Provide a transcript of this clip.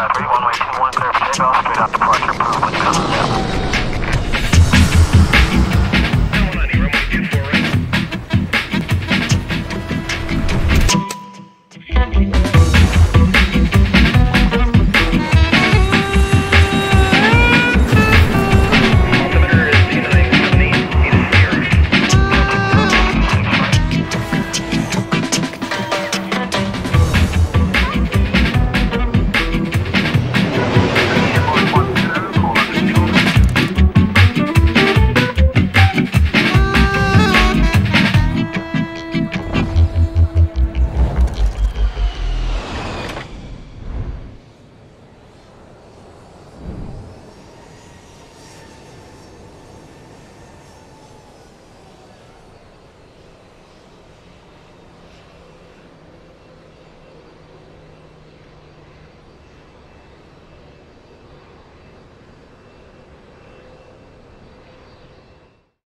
One way, two, one, clear for takeoff, straight out the